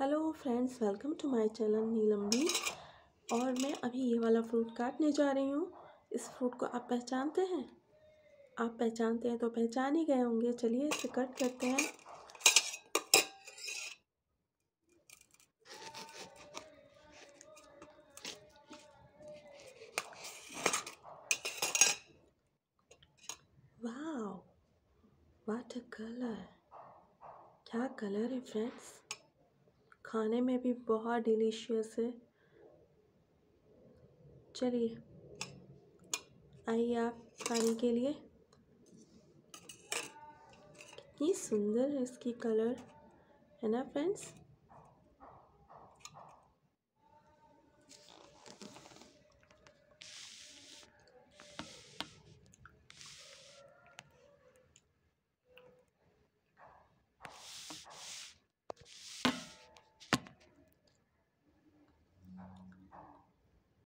Hello friends welcome to my channel Neelam B और मैं अभी ये वाला फ्रूट काटने जा रही हूँ। इस फ्रूट को आप पहचानते हैं? आप पहचानते हैं तो पहचान ही गए होंगे। चलिए इसे कट करते हैं। वाह वाट कलर क्या कलर है फ्रेंड्स खाने में भी बहुत डिलीशियस है। चलिए, आइए आप खाने के लिए। कितनी सुंदर है इसकी कलर है ना फ्रेंड्स